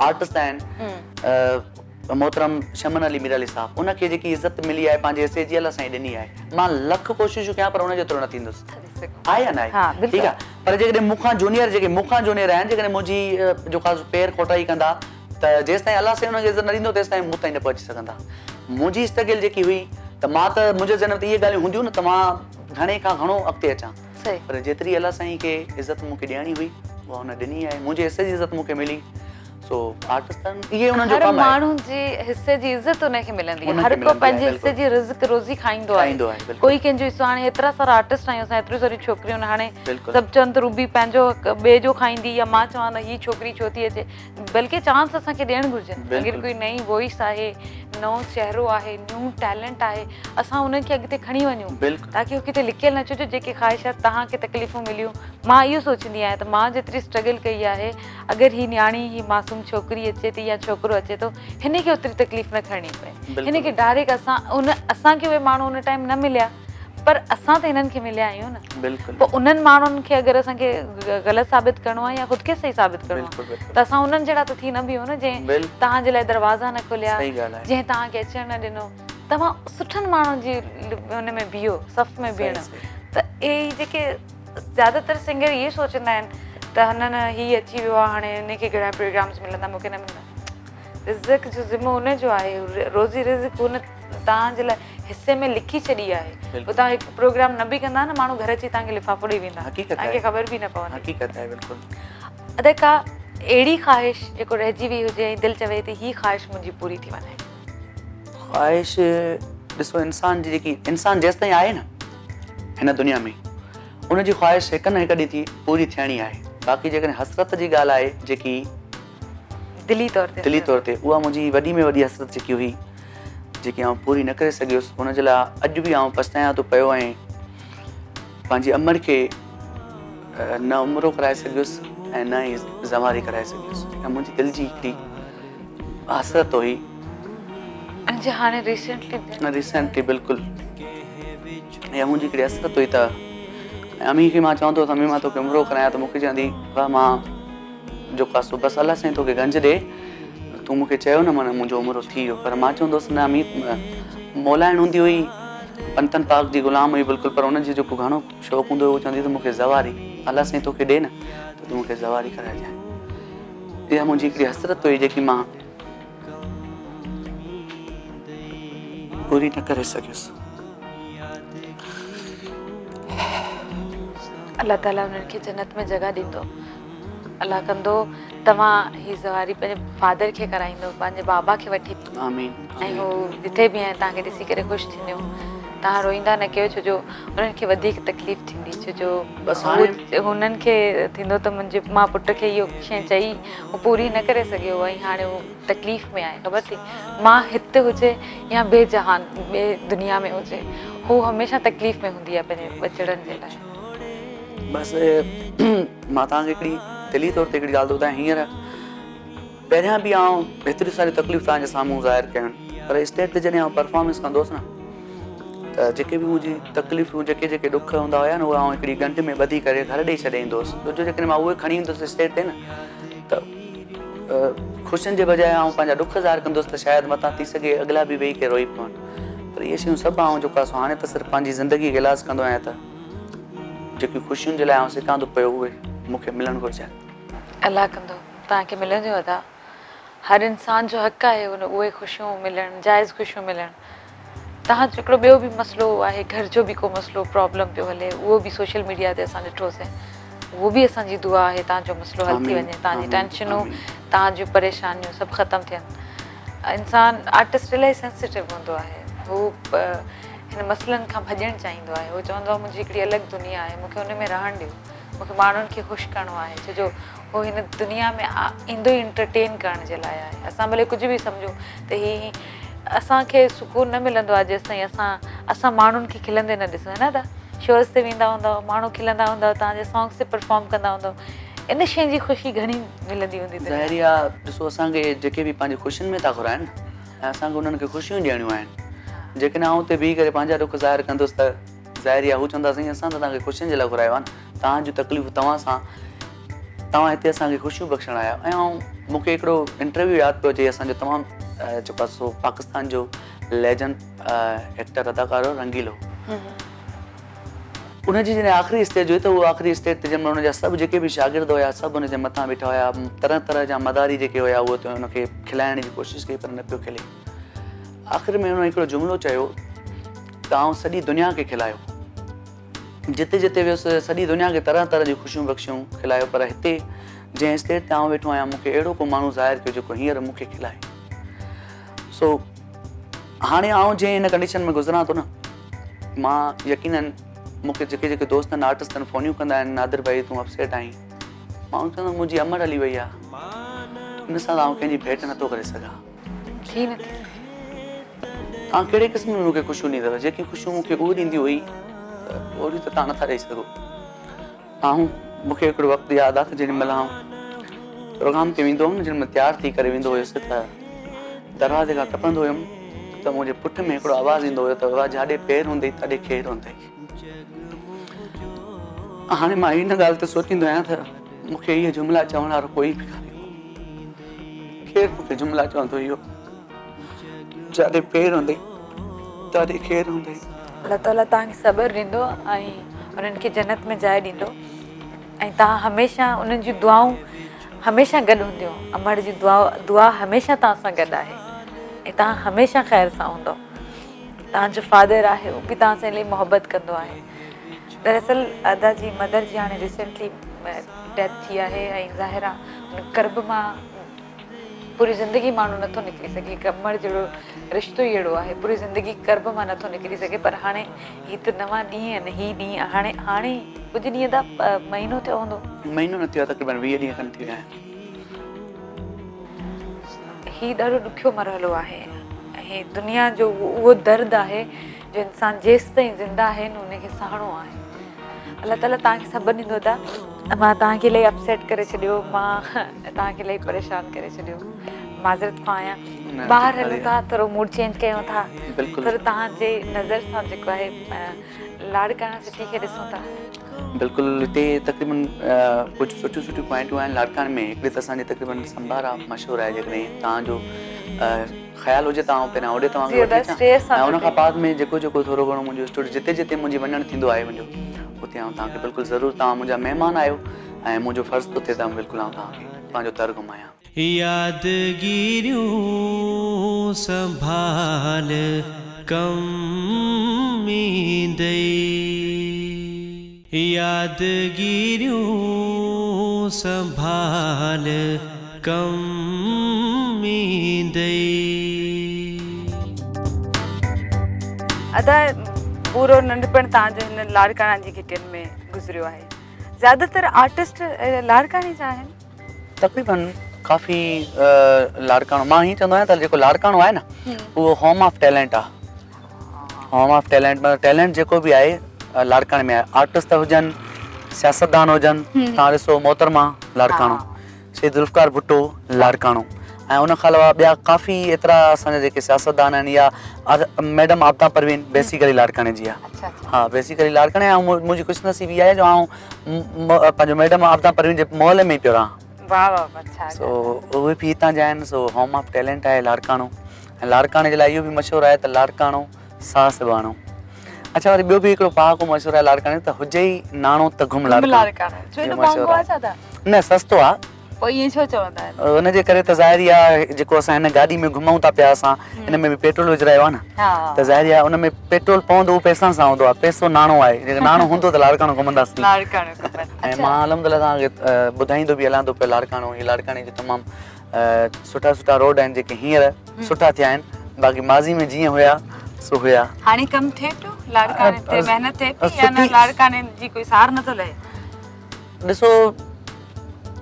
आर्टिस्ट आहिनि हम्म। मोहतरम शमन अली मिराली साहब हुनखे जेकी इज़त मिली आहे पंहिंजे हिसे जी अला साईं ॾिनी आहे मां लखु कोशिशूं कयां पर हुन जेतिरो न थींदुसि आहे न ठीकु आहे पर जेकॾहिं मूंखां जूनियर जेके मूंखां जूनियर आहिनि जेकॾहिं मुंहिंजी जेका पेर खोटाई कंदा त जेसिताईं अला साईं हुनखे इज़त न ॾींदो तेसिताईं मूं ताईं न पहुची सघंदा मुंहिंजी स्टगिल जेकी हुई त मां त मुंहिंजे जनरत इहे ॻाल्हियूं हूंदियूं न त मां घणे खां घणो अॻिते अचां पर जेतिरी अला साईं खे इज़त मूंखे ॾियणी हुई उहा हुन ॾिनी आहे मुंहिंजे हिसे जी इज़त मूंखे मिली सो पाकिस्तान ये उन हर माण्हू जे हिसे जी इज्जत इज़त के मिलंदी आहे हर को पंहिंजे हिस्से जी रिस्क रोज़ी खाइंदो है आहे कोई केन जो हाणे इतरा सारा आर्टिस्ट आयो सा इतरी सारी छोकरी उन हाने सब चंद आहिनि रूबी पंहिंजो ॿिए जो खाइंदी या मां चवां त हीअ छोकिरी छो थी बल्कि चांस अस के देन घुरिजनि अगर कोई नई वॉइस आए नओं चेहरो आए न्यू टैलेंट आए आहे उन के अगते खणी वञूं ताकी हू किथे लिकियलु न जो जेके ख़्वाहिश आहे के तकलीफ़ूं मिलियो मां इहो सोचंदी आहियां त मां जेतिरी स्ट्रगल कई आहे अगरि हीअ न्याणी हीअ मासूम छोकिरी अचे थी या छोकिरो अचे थो हिनखे ओतिरी तकलीफ़ न खणणी पए हिन खे डायरेक्ट असां उन असांखे उहे माण्हू उन टाइम न मिलिया पर असां त हिननि खे मिलिया आहियूं न पोइ उन्हनि माण्हुनि खे अगरि असांखे ग़लति साबित करिणो आहे या ख़ुदि खे सही साबित करिणो आहे त असां उन्हनि जहिड़ा त थी न बीहूं न जंहिं तव्हांजे लाइ दरवाज़ा न खुलिया जंहिं तव्हांखे अचणु न ॾिनो तव्हां सुठनि माण्हुनि जी हुन में बीहो सफ़ में बीहण त इहे जेके सिंगर इहे सोचंदा आहिनि त हिन न हीउ अची वियो आहे हाणे हिनखे कहिड़ा प्रोग्राम मूंखे न मिलंदा जो ज़िमो हुनजो आहे रोज़ी रेज़ हिसे में लिखी छॾी आहे प्रोग्राम न बि कंदा न माण्हू घर ई तव्हांखे लिफ़ाफ़ो ॾेई वेंदा तव्हांखे ख़बर बि न पवंदी आहे का अहिड़ी ख़्वाहिश जेको रहिजी वई हुजे दिलि चवे थी ख़्वाहिश मुंहिंजी पूरी थी वञे ख़्वाहिश ॾिसो इंसान जी जेकी इंसान जेसि आहे न हिन दुनिया में उनकी ख़्वाहिश एक न एक ॾींहुं थी पूरी थियणी है बाक़ी जो हसरत की गाल है जी दिली तौर ते दिली तौर ते उहा मुझी वॾी में वॾी हसरत जी हुई जी आउं पूरी न करे सघियुसि हुनजे लाइ अॼु बि आउं पछतायां थो पियो अमर के न उमिरो करा सकस ए न ही ज़मारी करा सकस मुझी दिल की एक हसरत हुई हाणे रिसेंटली रिसेंटली बिल्कुलु इहा मुंहिंजी हसरत हुई था अमी खे मां चवंदो हुयुसि अमी मां तोखे उमिरो कराया त मूंखे चवंदी मां जेको आहे बसि अला साईं तोखे गंज ॾे तूं मूंखे चयो न माना मुंहिंजो उमिरो थी वियो पर मां चवंदोसि न अमी मोलाइण हूंदी हुई पंतनि पाक जी गुलाम हुई बिल्कुलु पर हुन जो घणो शौंक़ु हूंदो हुयो उहो चवंदी हुई त मूंखे ज़वारी अला साईं तोखे ॾे न त तूं मूंखे ज़वारी कराइजांइ इहा मुंहिंजी हिकिड़ी हसरत हुई जेकी मां पूरी न करे सघियसि अल्लाह ताला उन्हें के जन्नत में जगह दी तो अल्लाह कंदो तमा ही सवारी पे फादर के कराई दो पंहिंजे बाबा खे वठी ऐं हो जिथे बि आहिनि तव्हांखे ॾिसी करे ख़ुशि हो तव्हां रोईंदा न कयो छो जो उन्हनि खे वधीक तकलीफ़ थींदी छो जो हुननि खे थींदो तो मुंहिंजे मां पुट के यो शइ चाहिए वो पूरी न करे सके सघियो ऐं हाणे वो तकलीफ़ में आए ख़बर थी मां हिते हुजे या ॿिए जहान ॿिए दुनिया में जे हू हमेशा तकलीफ़ में हूंदी है पंहिंजे बचड़नि जे लाइ बसि मां तव्हांखे हिकड़ी दिली तौर ते हिकिड़ी ॻाल्हि ॿुधायां हींअर पहिरियां बि आऊं हेतिरी सारी तकलीफ़ूं तव्हांजे साम्हूं ज़ाहिर कयूं पर स्टेट ते जॾहिं परफॉर्मेंस कंदोसि न त जेके बि मुंहिंजी तकलीफ़ूं जेके जेके डुख हूंदा हुया न उहे ॿधी करे घर ॾेई छॾे छो जो जेकॾहिं मां उहे खणी ईंदो स्टेट ते न त ख़ुशियुनि जे बजाए पंहिंजा डुख ज़ाहिर कंदोसि त शायदि मता थी सघे अॻियां बि वेही करे रोई पवनि त इहे शयूं सभु जेको आहे हाणे तांजी ज़िंदगी गिलास कंदो आहियां त जेकी ख़ुशियुनि जलाया उसे आउं तो थो हुए उहे मिलन मिलणु घुरिजनि अल्लाह कंदो मिलन जो अदा हर इंसान जो हक़ है हुन उहे खुशियों मिलन जायज खुशियों मिलन तव्हां जो हिकिड़ो भी मसलो मसइलो आहे घर जो भी को मसलो प्रॉब्लम पे हले वो भी सोशल मीडिया ते असां वो भी बि जी दुआ आहे तव्हांजो मसलो हल थी वञे तव्हांजी टेंशनूं तव्हांजूं परेशानियूं सभु ख़तमु थियनि इंसानु आर्टिस्ट इलाही सेंसिटिव हूंदो आहे हू हिन मसइलनि खां भॼणु चाहींदो आहे उहो चवंदो आहे मुंहिंजी दुनिया है मूंखे हुन में रहणु ॾियो मूंखे माण्हुनि खे ख़ुशि करिणो आहे छो जो दुनिया में इंदो ई इंटरटेन करण जे लाइ आहे असां भले कुछ भी समझू तो हीअ असांखे सुकून न मिलंदो जैस जेसिताईं अस असां माण्हुनि खे खिलंदे न ॾिसूं है न त शोर्स से वेंदा हूंदा माण्हू खिलंदा हूंदा तव्हांजे सॉन्ग्स ते परफॉर्म कंदा हूंदा इन शइ जी ख़ुशी घणी मिलंदी हूंदी ज़ाहिरी आहे ॾिसो असांखे में था घुराइनि ऐं असांखे जेकॾहिं आउं बीह करे पंहिंजा रुख ज़ाहिर कंदुसि त ज़ाहिर या हू चवंदा साईं असां त तव्हांखे ख़ुशियुनि जे लाइ घुरायो आहे तव्हांजूं तकलीफ़ूं तव्हां सां तव्हां हिते असांखे ख़ुशियूं बख़्शण आया ऐं आउं मूंखे हिकिड़ो इंटरव्यू यादि पियो अचे असांजो तमामु जेको आहे सो पाकिस्तान जो लेजेंड एक्टर अदाकार रंगीलो हम्म। उनजी जॾहिं आख़िरी स्टेज हुई त उहो आख़िरी स्टेज ते जंहिंमहिल हुनजा सभु जेके बि शागिर्द हुया सभु हुनजे मथां बीठा हुया तरह तरह जा मदारी जेके हुया उहे त हुनखे खिलाइण जी कोशिशि कई पर न पियो खिले आख़िरि में हुन हिकिड़ो जुमिलो चयो त आउं सॼी दुनिया खे खिलायो जिते जिते वियुसि सॼी दुनिया खे तरह तरह जूं ख़ुशियूं बख़्शियूं खिलायो पर हिते जंहिं स्टेज ते आउं वेठो आहियां मूंखे अहिड़ो को माण्हू ज़ाहिर कयो जेको हींअर मूंखे खिलाए सो हाणे आउं जंहिं हिन कंडीशन में गुज़रां थो न मां यकीननि मूंखे जेके जेके आर्टिस्ट आर्टिस्टनि फ़ोनियूं कंदा आहिनि नादिर भाई तूं अपसेट आई मां चवंदुमि मुंहिंजी अमर हली वई आहे हुन सां कंहिंजी भेंट नथो करे सघां थी तव्हां कहिड़े क़िस्म मूंखे ख़ुशियूं ॾींदव जेकी ख़ुशियूं मूंखे उहा ॾींदी हुई त त तव्हां नथा ॾेई सघो ऐं मूंखे हिकिड़ो वक़्तु यादि आहे त जेॾीमहिल प्रोग्राम ते वेंदो हुउमि जेॾीमहिल तयारु थी करे वेंदो हुयुसि त दरवाज़े खां टपंदो हुयुमि त मुंहिंजे पुठ में हिकिड़ो ईंदो हुयो त बाबा जाॾे पेर हूंदे तॾहिं हूंदे हाणे मां हिन ॻाल्हि ते सोचींदो आहियां त मूंखे इहो जुमिला चवण वारो कोई बि केरु मूंखे जुमिला चवंदो हुओ जादे पेर हुंदे तारी खैर हुंदे अल्लाह ताला तव्हांखे सबर ॾींदो ऐं उन्हनि खे जन्नत में जाइ ॾींदो ऐं तव्हां हमेशा उन्हनि जूं दुआऊं हमेशह गॾु हूंदियूं अमर जी दुआ दुआ हमेशह तव्हां सां गॾु आहे ऐं तव्हां हमेशह ख़ैर सां हूंदो तव्हांजो फादर आहे उहो बि तव्हां सां इलाही मोहबत कंदो आहे दरअसल अदा जी मदर जी हाणे रिसेंटली डेथ थी आहे ज़ाहिर आहे कर्ब पूरी ज़िंदगी माण्हू नथो निकिरी सघे कमर जहिड़ो रिश्तो ई अहिड़ो आहे पूरी ज़िंदगी कर्ब मां नथो निकिरी सघे पर हाणे हीउ त नवां ॾींहुं हीअ ॾींहुं हाणे कुझु ॾींहं त ॾाढो ॾुखियो मरहलो आहे दुनिया जो उहो दर्दु आहे जो इंसानु जेसि ताईं ज़िंदा आहिनि हुनखे सहणो आहे अलाह ताला तव्हांखे सबरु ॾींदो था मां तव्हांखे इलाही अपसेट करे छॾियो मां तव्हांखे इलाही परेशान करे छॾियो माज़रत खां आहियां ॿाहिरि हलूं था थोरो मूड चेंज कयूं था थोरो तव्हांजे नज़र सां जेको आहे लाड़काणा सिटी खे ॾिसूं था बिल्कुलु हिते तक़रीबन कुझु सुठियूं सुठियूं पॉइंटूं आहिनि लाड़काण में हिकिड़ी त तो असांजी तक़रीबन संभारा मशहूरु आहे जेकॾहिं तव्हांजो ख़्यालु हुजे तव्हां पहिरियां होॾे तव्हां हुन खां बाद में जेको जेको थोरो घणो मुंहिंजो स्टूडियो जिते जिते मुंहिंजी वञणु थींदो आहे मुंहिंजो हुते बिल्कुल जरूर बिल्कुलु ज़रूरु तव्हां मुझे महिमान आहियो ऐं मुंहिंजो फर्ज़ु तर घुमाया यादगिर संभाल कम ईंदई संभाल कम अदा पूरो नंढपण तव्हांजो हिन लाड़काणा जी में गुज़रियो आहे ज़्यादातर आर्टिस्ट लाड़काणे जा तक़रीबन काफ़ी लाड़काणो मां हीअं चवंदो आहियां लाड़काणो आहे न हम्म। उहो होम ऑफ टैलेंट आहे होम ऑफ टैलेंट मतिलबु टैलेंट जेको बि आहे लाड़काणे में आर्टिस्ट त सियासतदान हुजनि हम्म। तव्हां ॾिसो मोहतरमा लाड़काणो सही ज़ुल्फकार भुटो लाड़काणो ऐं काफ़ी एतरा असके सियासतदान या मैडम आपता परवीन हम्म। बेसिकली लाड़काणे की आहे हा बेसिकली लाड़काणे मुझे खुश ख़ुशि नसीबी है जो आउं मैडम आपता परवीन के मोहले में ई पियो रहां सो उ अच्छा। भी इतना जा सो होम ऑफ टैलेंट है लाड़कानो ऐं के लिए लाइ इहो बि मशहूरु आहे त लाड़काणो अच्छा वो बो भी पहाको मशहूर है लाड़काणे तो हुई ई नाणो त घुम लाड़ा न सस्तो आहे पोइ ईअं छो चवंदा आहिनि हुनजे करे त ज़ाहिर आहे जेको असां हिन गाॾी में घुमूं था पिया असां हिन में बि पेट्रोल विझरायो आहे न त ज़ाहिर आहे हुन में पेट्रोल पवंदो उहो पैसनि सां हूंदो आहे पैसो नाणो आहे जेको नाणो हूंदो त लाड़काणो घुमंदासीं ऐं मां अलमदला तव्हांखे ॿुधाईंदो बि हलां थो पियो लाड़काणो हीअ लाड़काणे जे तमामु सुठा सुठा रोड आहिनि जेके हींअर सुठा माज़ी में जीअं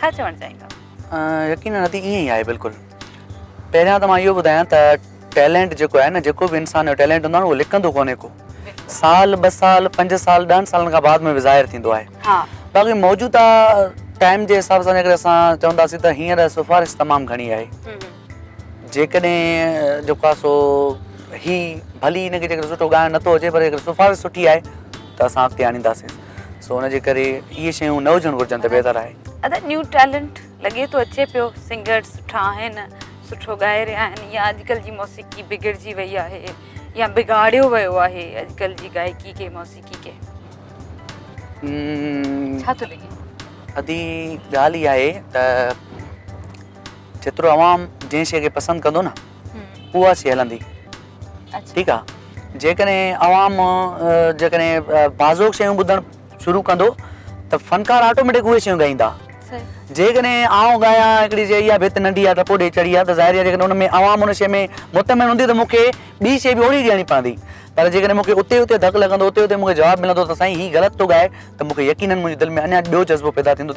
छा चवण चाहींदा यकीन न थी ईअं ई आहे बिल्कुलु पहिरियां त मां इहो ॿुधायां त टैलेंट जेको आहे न जेको बि इंसान जो टैलेंट हूंदो आहे उहो लिखंदो कोन्हे को साल ॿ साल पंज साल ॾहनि सालनि खां बाद में बि ज़ाहिर थींदो आहे बाक़ी मौजूदा टाइम जे हिसाब सां जेकॾहिं असां चवंदासीं त हींअर सिफारिश तमामु घणी आहे जेकॾहिं जेको आहे सो ही भली हिनखे जेकॾहिं ॻाइणु नथो अचे पर जेको सिफ़ारिश सुठी आहे त असां अॻिते आणींदासीं सो हुनजे करे इहे शयूं न हुजणु घुरिजनि त बहितरु आहे अदा न्यू टैलेंट लॻे थो अचे पियो सिंगर सुठा आहिनि सुठो ॻाए रहिया आहिनि या अॼुकल्ह जी मौसीक़ी बिगड़जी वई आहे या बिगाड़ियो वियो आहे अॼुकल्ह जी गायकी खे मौसीक़ी खे हम्म। अच्छा तो अदी ॻाल्हि इहा आहे त आवाम जंहिं शइ खे पसंदि कंदो न हम्म। उहा शइ हलंदी अच्छा। ठीकु आहे जेकॾहिं आवाम बाज़ोक शुरू कंदो त फ़नकार ऑटोमेटिक उहे शयूं जेकॾहिं आऊं गायां हिकिड़ी भित नंढी आहे डपो ॾे चढ़ी आहे त ज़ाहिर में मुतमिल हूंदी त मूंखे ॿी शइ बि ओड़ी ॾियणी पवंदी पर जेकॾहिं मूंखे उते उते धक लॻंदो उते उते मूंखे जवाबु मिलंदो त साईं हीउ ग़लति थो गाए त मूंखे यकीन मुंहिंजे दिलि में अञा ॿियो जज़्बो पैदा थींदो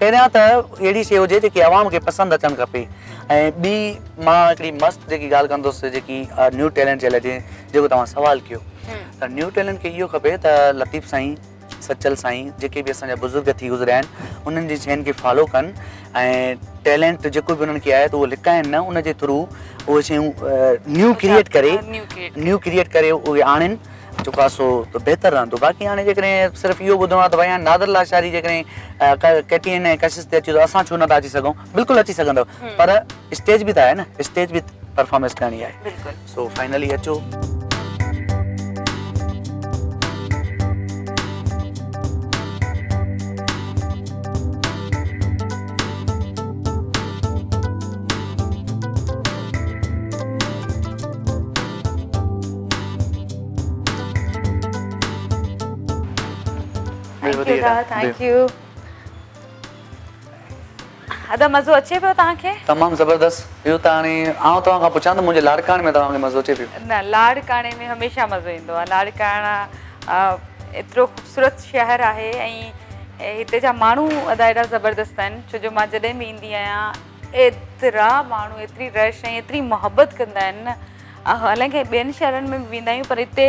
पहिरियां त अहिड़ी शइ हुजे जेकी आवाम खे पसंदि अचणु खपे ऐं मस्त जेकी ॻाल्हि कंदुसि जेकी जेको तव्हां सुवालु कयो न्यू टैलेंट के इहो खपे तो लतीफ़ साई सचल साई जेके बि असांजा बुज़ुर्ग थी गुज़रिया उन शॉलो कन शयुनि खे फॉलो कनि ऐं टैलेंट जेको बि उन्हनि खे आहे त उहो न उनके थ्रू वो श्यू क्रिएट कर न्यू क्रिएट करे उहे आणनि जेको सो बेहतर रहंदो बाक़ी हाँ जेकॾहिं सिर्फ इहो ॿुधणो आहे त नादर लाशारी जेकॾहिं कैटीन कशिश से अची त असां छो नथा अची सघूं अची हम्म। पर स्टेज भी तो है न स्टेज भी परफॉर्मेंस करनी है सो फाइनली अचो अदा मज़ो अचे पियो तव्हांखे हमेशह मज़ो ईंदो आहे लाडकाणा एतिरो ख़ूबसूरत शहर आहे ऐं हिते जा माण्हू अदा ज़ आहिनि छो जो मां जॾहिं बि ईंदी आहियां एतिरा माण्हू एतिरी रश ऐं मोहबत कंदा आहिनि ॿियनि शहरनि में बि वेंदा आहियूं पर हिते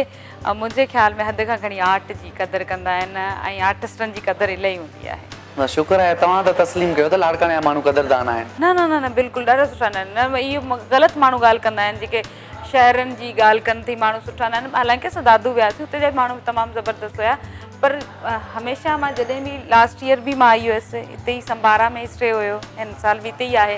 અમને ખ્યાલ મે હદ કા ઘણી આર્ટજી કદર કરંદા હે આ આર્ટિસ્ટનજી કદર ઇલેહી હોતી હૈ બ શુક્ર આય તમ તા تسલીમ કયો તો લાડકા મે માનો કદરદાન આ ના ના ના બિલકુલ દરસઠા નૈ એ ગલત માનો ગાલ કરંદા હે કે શહેરનજી ગાલ કંતિ માનો સઠાન હાલકે સાદાદુ વ્યાસી ઉતે માનો તમામ જબરદસ્ત હોયા પર હમેશા મા જદે મે લાસ્ટ યર ભી મા યુએસએ તે સંબારા મે ઇસરે હોયો એન સાલ ભી તે આહે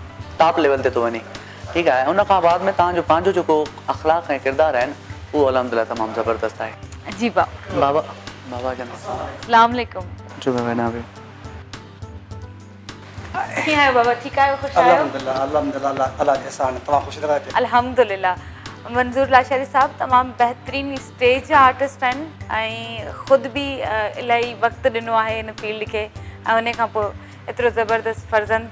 टॉप लेवल ते थो वञे ठीकु आहे हुन खां बाद में तव्हांजो पंहिंजो जेको अख़लाक ऐं किरदारु आहिनि उहो अलहमदिल्ला तमामु ज़बरदस्त आहे जी बाबा बाबा जन कीअं आहियो बाबा ठीकु आहियो ख़ुशि आहियो अलहमदिल्ला मंज़ूर लाशारी साहिबु तमामु बहितरीनु स्टेज आर्टिस्ट आहिनि ऐं ख़ुदि बि इलाही वक़्तु ॾिनो आहे हिन फील्ड खे ऐं हुन खां पोइ एतिरो ज़बरदस्तु फर्ज़ंद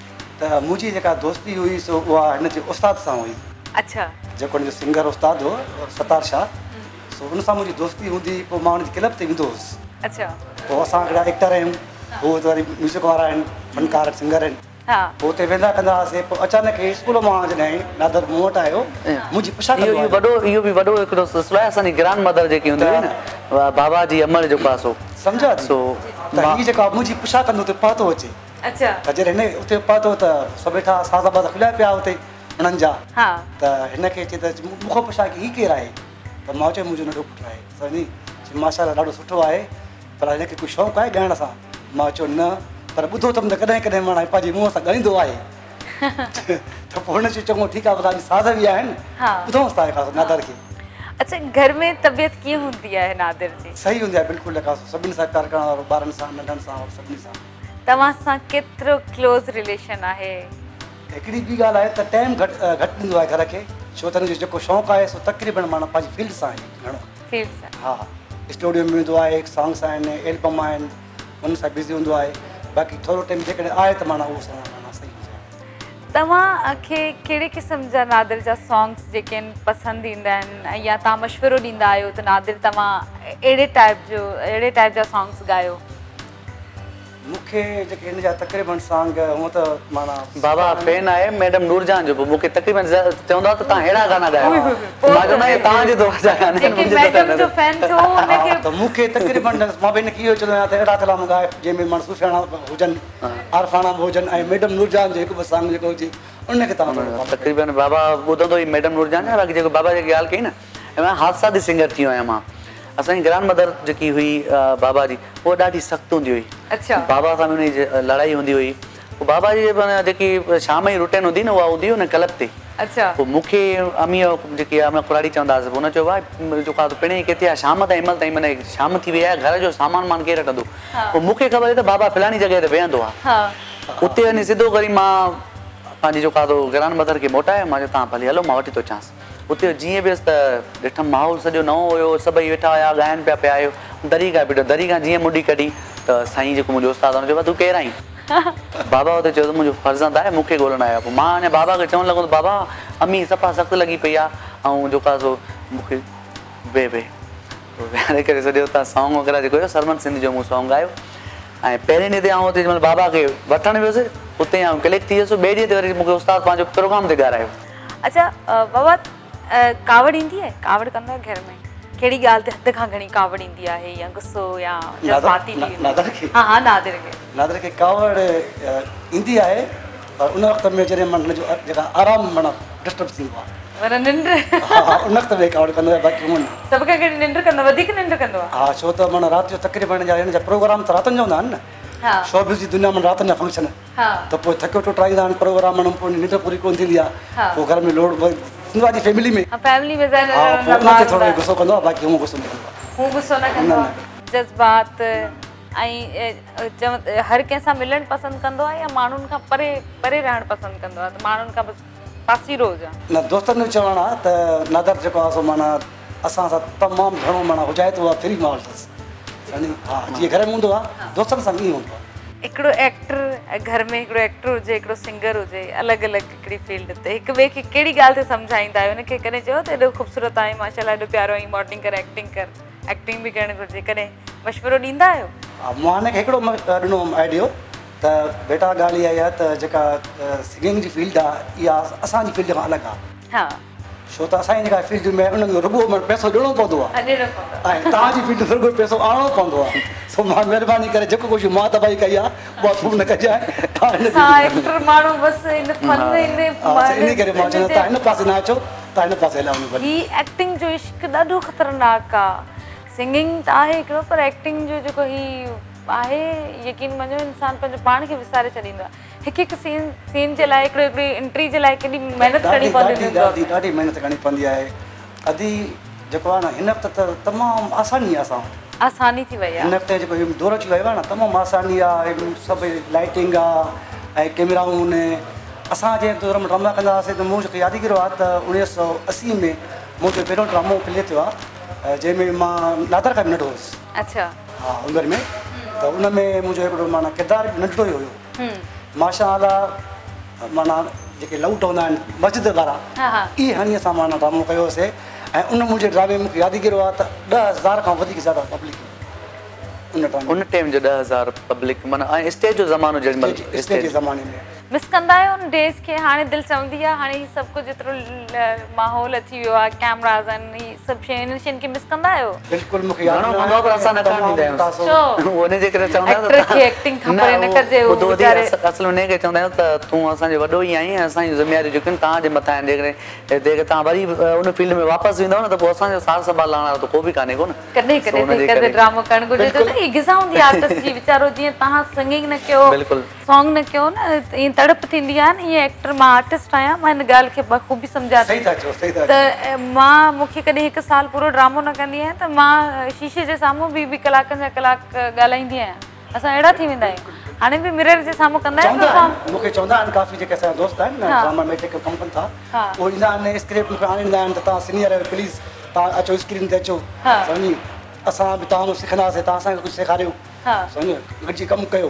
त मुंहिंजी जेका दोस्ती हुई सो उहा हिन जे उस्ताद सां हुई अच्छा जेको हिन जो सिंगर उस्ताद हो सतार शाह सो हुन सां मुंहिंजी दोस्ती हूंदी पोइ मां हुनजी क्लब ते वेंदो हुउसि अच्छा पोइ असां अहिड़ा एक्टर आहियूं हू त वरी म्यूज़िक वारा आहिनि फनकार सिंगर आहिनि हा पोइ उते वेंदा कंदा हुआसीं पोइ अचानक स्कूल मां जॾहिं नादर मूं वटि आयो मुंहिंजी पुछा इहो वॾो इहो बि वॾो हिकिड़ो सिलसिलो आहे असांजी ग्रांड मदर जेकी हूंदी आहे बाबा जी अमर जेको आहे सम्झा सो त हीअ जेका मुंहिंजी पातो अचे अच्छा त जॾहिं हिन उते पहुतो त सभु वेठा असां सां ॿ खुलिया पिया हुते हुननि जा हा त हिनखे चई त मूंखां पुछा की हीउ केरु आहे त मां चयो मुंहिंजो नंढो पुटु आहे सभिनी माशा ॾाढो सुठो आहे पर हिनखे कुझु शौक़ु आहे ॻाइण सां मां चयो न पर ॿुधो अथमि त कॾहिं कॾहिं माण्हू पंहिंजे मुंहं सां ॻाईंदो आहे त पोइ हुन चयो चङो ठीकु आहे तव्हांजी साज़ बि आहिनि ॿुधऊंसि तव्हांखे नादर खे अच्छा घर में तबियत कीअं हूंदी आहे नादर जी सही हूंदी आहे बिल्कुलु सभिनी सां प्यारु करण वारो ॿारनि सां नंढनि सां सभिनी सां तव्हां सां केतिरो क्लोज़ रिलेशन आहे हिकिड़ी घटि घटि आहे छो त आहे सॉंग्स आहिनि बाक़ी थोरो टाइम जेकॾहिं तव्हांखे कहिड़े क़िस्म जा नादिर जा सॉंग्स जेके आहिनि पसंदि ईंदा आहिनि या तव्हां मशवरो ॾींदा आहियो त नादिर तव्हां अहिड़े टाइप जो अहिड़े टाइप जा सॉन्ग्स ॻायो मूंखे जेके हिन जा तक़रीबन सांग हुअं त माना बाबा पेन आहे मैडम नूरजान जो पोइ मूंखे तकरीबनि चवंदो त तव्हां अहिड़ा गाना गायो मूंखे मनसूरा हुजनि आर बि हुजनि ऐं मैडम नूरजा जो हिकु सॉन्ग जेको हुजे बाबा ॿुधंदो हुई मैडम नूरजान बाक़ी जेको बाबा जी ॻाल्हि कई न हादसा दी सिंगर थी वियो आहियां मां असांजी ग्रैंड मदर जेकी हुई बाबा जी उहा ॾाढी सख़्तु हूंदी हुई अच्छा बाबा सां हुनजी लड़ाई हूंदी हुई पोइ बाबा जी माना जेकी शाम जी रुटीन हूंदी न उहा हूंदी हुई न क्लब ते अच्छा पोइ मूंखे अमीअ जेकी आहे कुराड़ी चवंदा हुआसीं हुन चयो भाउ जेको आहे पिणे किथे आहे शाम ताईं महिल ताईं माना शाम थी वई घर जो सामान मान केरु रखंदो पोइ मूंखे ख़बर आहे बाबा फलाणी जॻह ते वेहंदो आहे उते वञी सिधो करी मां पंहिंजी जेको आहे ग्रांड मदर खे मोटायो मां चयो तव्हां भली हलो मां वठी थो अचांसि उते जीअं वियसि त ॾिठमि माहौल सॼो नओं हुयो सभई वेठा हुया ॻाइनि पिया पिया आहियो दरी खां बीठो दरी खां जीअं मुॾी कढी त साईं जेको मुंहिंजो उस्तादु चयो तूं केरु आहीं बाबा हुते चयो त मुंहिंजो फर्ज़ आहे मूंखे ॻोल्हण आयो पोइ मां अञा बाबा खे चवणु लॻो त बाबा अमी सफ़ा सख़्तु लॻी पई आहे ऐं जेको आहे सो मूंखे वेहि वेहिणे करे सॼो तव्हां सॉन्ग वग़ैरह जेको हुयो सरमन सिंध जो मूं सॉन्ग आयो ऐं पहिरें ॾींहं ते हुते बाबा खे वठणु वियुसि हुते क्लिक थी वियुसि ॿिए ॾींहं ते वरी मूंखे उस्तादु पंहिंजो प्रोग्राम ते ॻारायो राति जो थकि भरण जो राति जा फंक्शन त पोइ थकियो टुटाईंदा आहिनि कोन थींदी आहे पोइ घर में लोड Nous avons des familles. Nous avons des familles. Nous avons des familles. Nous avons des familles. Nous avons des familles. Nous avons des familles. Nous avons des familles. Nous avons des familles. Nous avons des familles. Nous avons des familles. Nous avons des familles. Nous avons des familles. Nous avons des familles. Nous avons des familles. Nous avons des familles. Nous avons des familles. Nous हिकिड़ो actor ऐं घर में हिकिड़ो actor हुजे हिकिड़ो singer हुजे अलॻि अलॻि हिकिड़ी फील्ड ते हिक ॿिए खे कहिड़ी ॻाल्हि ते सम्झाईंदा आहियूं कॾहिं चयो त एॾो ख़ूबसूरत आहे मॉडलिंग कर एक्टिंग कर एक्टिंग बि करणु घुरिजे ॾींदा आहियो छो त असांजी जेका फील्ड में रुॻो पैसो ॾियणो पवंदो आहे मां मां तबाही कई आहे ख़तरनाक आहे सिंगिंग त आहे हिकिड़ो पर एक्टिंग जो जेको हीउ पंहिंजो पाण खे विसारे छॾींदो आहे अदी जेको आहे न हिन दौर सभऊं असां जंहिं दौर में ड्रामा कंदा हुआसीं त मूं जेको यादिगिरो आहे त उणिवीह सौ असी में मुंहिंजो पहिरियों ड्रामो प्ले थियो आहे जंहिंमें मां ॾाढर नंढो अच्छा हा उमिरि में त उनमें मुंहिंजो हिकिड़ो माना किरदारु नंढो ई हुयो माशाला माना जेके लूट हूंदा आहिनि मस्जिद वारा इहे हाणे असां माना ड्रामो कयोसीं ऐं उन मुंहिंजे ड्रामे में यादिगिरो आहे त ॾह हज़ार खां वधीक मिस कंदा आहियो उन डेज खे हाणे दिलि चवंदी आहे हाणे हीउ सभु कुझु एतिरो माहौल अची वियो आहे कैमराज आहिनि ही सभु शयूं इन शयुनि खे मिस कंदा आहियो बिल्कुलु मूंखे यादि हूंदो पर असां न चवंदा आहियूं छो उन जे करे चवंदा एक्टर खे एक्टिंग खपे इन करे ॿुधो असल उन खे चवंदा आहियूं त तूं असांजो वॾो ई आहीं ऐं असांजी ज़िमेदारी जेकियूं आहिनि तव्हांजे मथां आहिनि जेकॾहिं हिते तव्हां वरी उन फील्ड में वापसि वेंदव न त पोइ असांजो सार संभाल लहण वारो त को बि कान्हे कोन कॾहिं त मां शीशे जे साम्हूं बि कलाकनि जा कलाक थी वेंदा आहियूं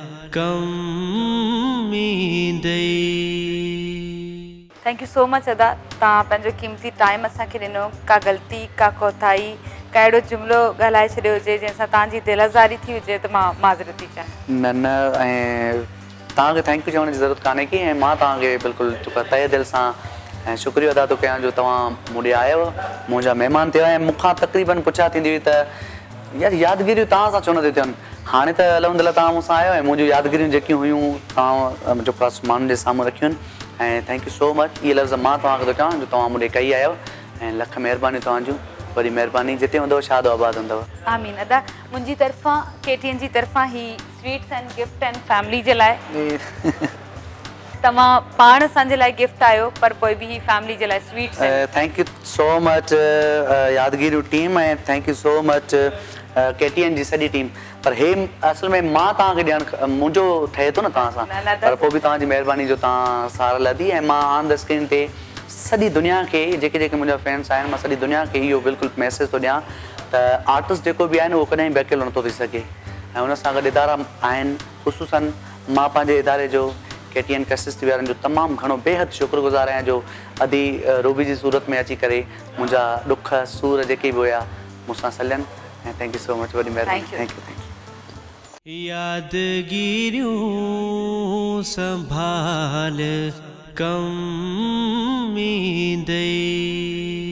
थैंक यू सो मच अदा तव्हां क़ीमती टाइम असांखे का ग़लती का कोताही का अड़ो जुमिलो ॻाल्हाए छॾियो हुजे जंहिं सां तव्हांजी दिलाज़ारी थी हुए तो माजरती माज़र थी चाहियां न न चवण जी ज़रूरत कान्हे की बिल्कुल तय दिल से तए अदा तो क्या जो तव्हां मूं ॾे आयो मुंहिंजा महिमान थिया ऐं मूंखां पुछा थी हुई तो यार यादगिरी तुम छो न थी थन हाँ तो अलहमदिल्ला तव्हां मूंसां आयो ऐं मुंहिंजूं यादगिरियूं जेकियूं हुयूं तव्हां जेका माण्हुनि जे साम्हूं थैंक यू सो मच इहे लफ़्ज़ मां तव्हांखे थो चवां जो तव्हां मूंखे कई आया लख महिरबानी तव्हांजूं वरी महिरबानी जिते हूंदव शादो आबाद हूंदव आमीन अदा मुंहिंजी तरफ़ां केटीअन जी तरफ़ां ही sweets and gift and family जे लाइ तव्हां पाण असांजे लाइ गिफ्ट आहियो पर पोइ बि ही फैमिली जे लाइ sweets thank you so much यादगिरियूं team ऐं thank you so much KTN जी सॼी टीम पर हे असल में मां तव्हांखे ॾियणु मुंहिंजो ठहे थो न तव्हां सां पर पोइ बि तव्हांजी महिरबानी जो तव्हां सार लधी ऐं मां ऑन द स्क्रीन ते सॼी दुनिया खे जेके जेके मुंहिंजा फैंड्स आहिनि मां सॼी दुनिया खे इहो बिल्कुलु मैसेज थो ॾियां त आर्टिस्ट जेको बि आहिनि उहो कॾहिं बि अकियलु नथो थी सघे ऐं हुन सां गॾु इदारा आहिनि ख़ुशूसनि मां पंहिंजे इदारे जो केटीएन कशिशी वारनि जो तमामु घणो बेहदि शुक्रगुज़ार आहियां जो अधी रूबी जी सूरत में अची करे मुंहिंजा ॾुख सूर जेके बि हुया मूंसां सलियन ऐं थैंक्यू सो मच वॾी महिरबानी थैंक्यू याद संभाल कम दई